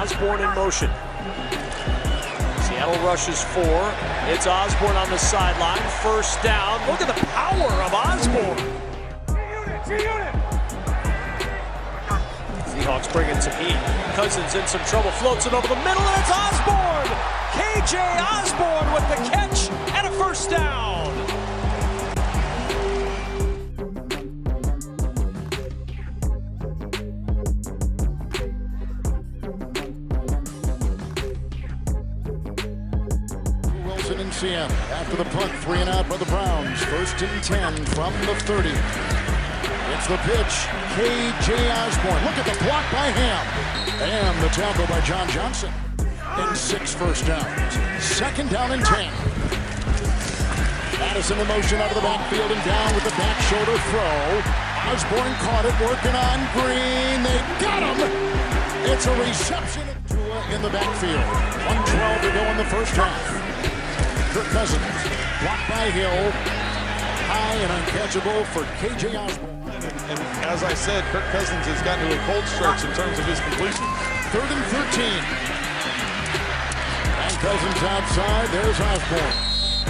Osborn in motion. Seattle rushes four. It's Osborn on the sideline. First down. Look at the power of Osborn. Seahawks bring it to heat. Cousins in some trouble. Floats it over the middle, and it's Osborn. KJ Osborn with the catch and a first down. Wilson after the punt, three and out by the Browns. First and 10 from the 30. It's the pitch. K.J. Osborn. Look at the block by Ham. And the tackle by John Johnson. And six first downs. Second down and 10. Addison in motion out of the backfield and down with the back shoulder throw. Osborn caught it, working on Green. They got him. It's a reception in the backfield. 112 to go in the first half. Kirk Cousins blocked by Hill. High and uncatchable for K.J. Osborn. And as I said, Kirk Cousins has gotten to a cold stretch in terms of his completion. Third and 13. And Cousins outside. There's Osborn.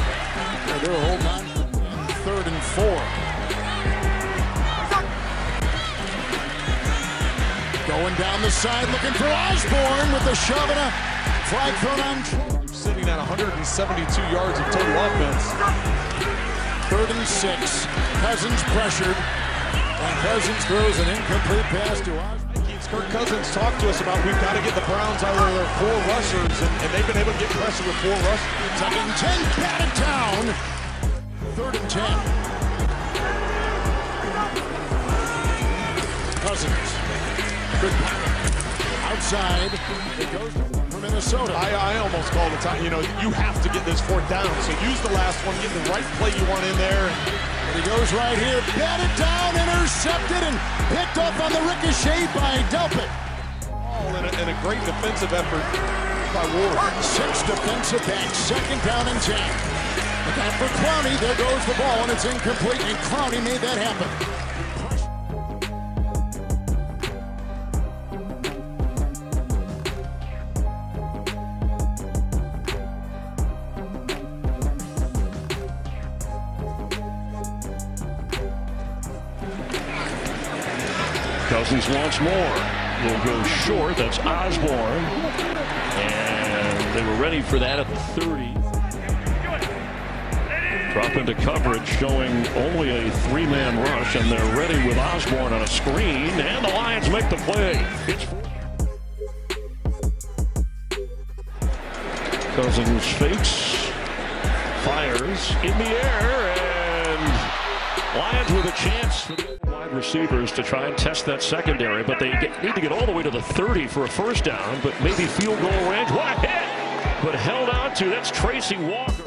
Yeah, they're holding on. Third and four. Going down the side, looking for Osborn with a shove and a flag thrown on. Sitting at 172 yards of total offense. Third and six. Cousins pressured. And Cousins throws an incomplete pass to Osborn. Kirk Cousins talked to us about we've got to get the Browns out of their four rushers, and, and they've been able to get pressure with four rushers. Second and 10, batted down. Third and 10. Cousins. Good. Outside. It goes Minnesota. I, I almost call the time, you know, you have to get this fourth down. So use the last one, get the right play you want in there. And he goes right here, batted down, intercepted, and picked up on the ricochet by Delpit. All in a, in a great defensive effort by Ward. Six defensive backs, second down and 10. Look out for Clowney. There goes the ball, and it's incomplete, and Clowney made that happen. Cousins once more will go short. That's Osborn. And they were ready for that at the 30. Drop into coverage showing only a three-man rush, and they're ready with Osborn on a screen, and the Lions make the play. It's Cousins fakes, fires in the air, Lions with a chance for the wide receivers to try and test that secondary, but they get, need to get all the way to the 30 for a first down, but maybe field goal range. What a hit! But held on to. That's Tracy Walker.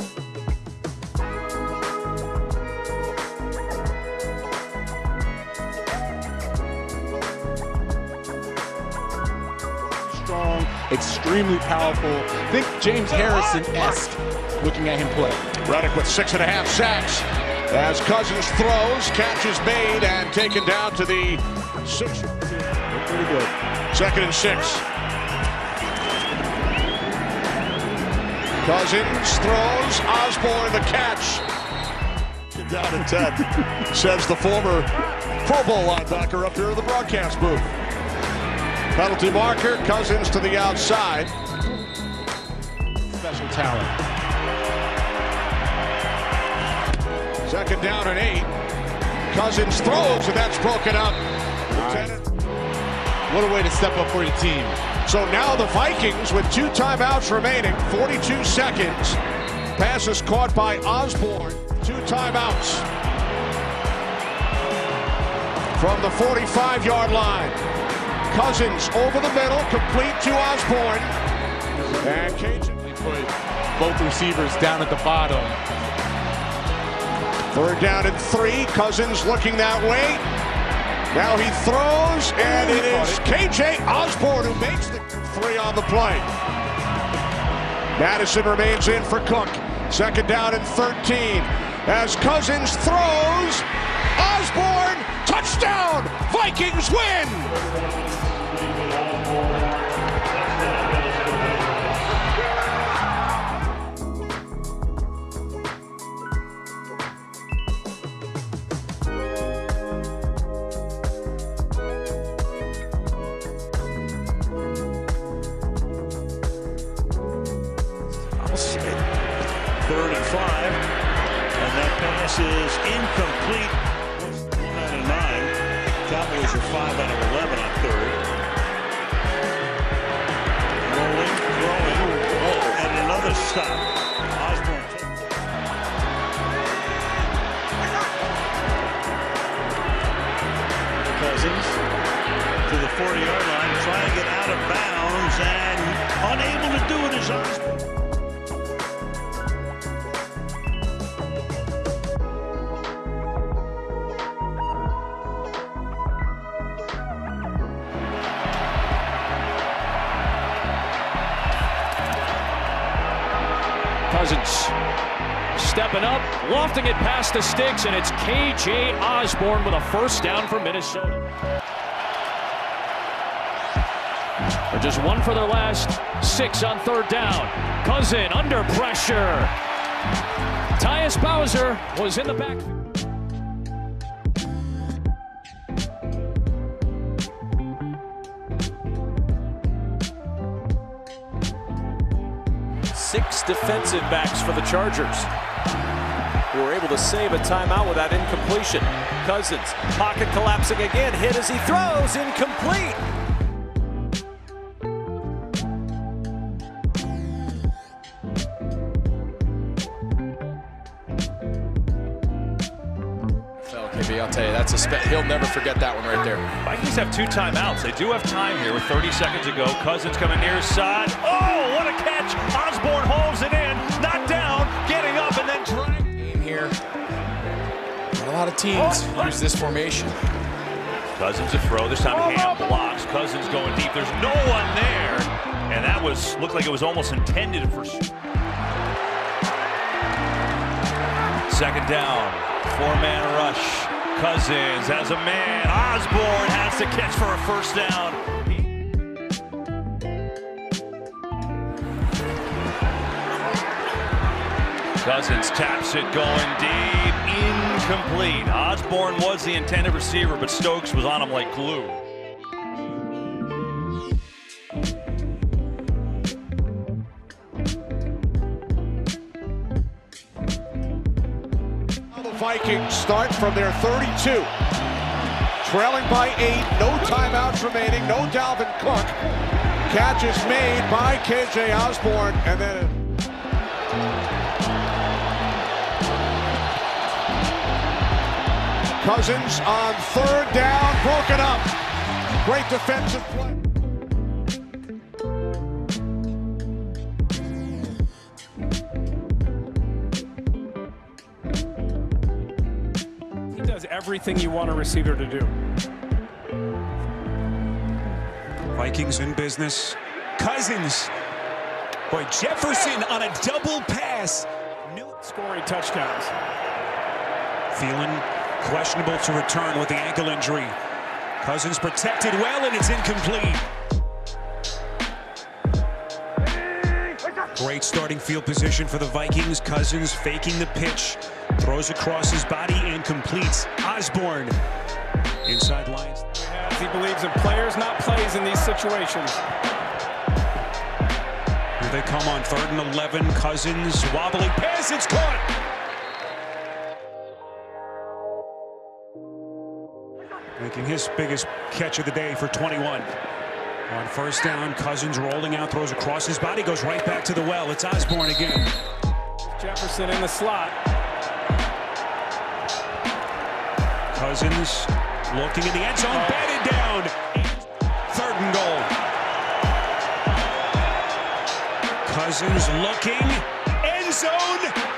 strong, extremely powerful. Think James Harrison-esque looking at him play. Reddick with six and a half sacks as Cousins throws, catch is made and taken down to the six. Pretty good. Second and six. Cousins throws, Osborn the catch. Down to 10, says the former Pro Bowl linebacker up here in the broadcast booth. Penalty marker, Cousins to the outside. Special talent. Second down and eight. Cousins throws, and that's broken up. Lieutenant. What a way to step up for your team. So now the Vikings with two timeouts remaining, 42 seconds. Pass is caught by Osborn. Two timeouts. From the 45 yard line. Cousins over the middle, complete to Osborn. And Cajun. Put both receivers down at the bottom. Third down and three. Cousins looking that way. Now he throws, and it is KJ Osborn who makes the three on the play. Mattison remains in for Cook. Second down and 13. as Cousins throws. Osborn, touchdown! Vikings win! Stepping up, lofting it past the sticks, and it's K.J. Osborn with a first down for Minnesota. They're just one for their last six on third down. Cousin under pressure. Tyus Bowser was in the back. Six defensive backs for the Chargers. Who were able to save a timeout with that incompletion. Cousins, pocket collapsing again, hit as he throws, incomplete. LKB, I'll tell you, that's a spe- he'll never forget that one right there. Vikings have two timeouts. They do have time here with 30 seconds to go. Cousins coming near side. Oh, what a catch! Lot of teams use this formation. Cousins to throw. This time Ham blocks. Cousins going deep. There's no one there, and that was looked like it was almost intended for. Second down, four-man rush. Cousins has a man. Osborn has to catch for a first down. Cousins taps it going deep, incomplete. Osborn was the intended receiver, but Stokes was on him like glue. The Vikings start from their 32. Trailing by eight, no timeouts remaining, no Dalvin Cook. Catch is made by KJ Osborn, and then. Cousins on third down, broken up. Great defensive play. He does everything you want a receiver to do. Vikings in business. Cousins. Boy, Jefferson on a double pass. New Scoring touchdowns. Thielen questionable to return with the ankle injury. Cousins protected well, and it's incomplete. Great starting field position for the Vikings. Cousins faking the pitch, throws across his body and completes. Osborn inside lines. He believes in players, not plays in these situations. Here they come on third and 11. Cousins wobbling pass. It's caught. Making his biggest catch of the day for 21. On first down, Cousins rolling out, throws across his body, goes right back to the well. It's Osborn again. Jefferson in the slot. Cousins looking in the end zone, batted down. Third and goal. Cousins looking, end zone.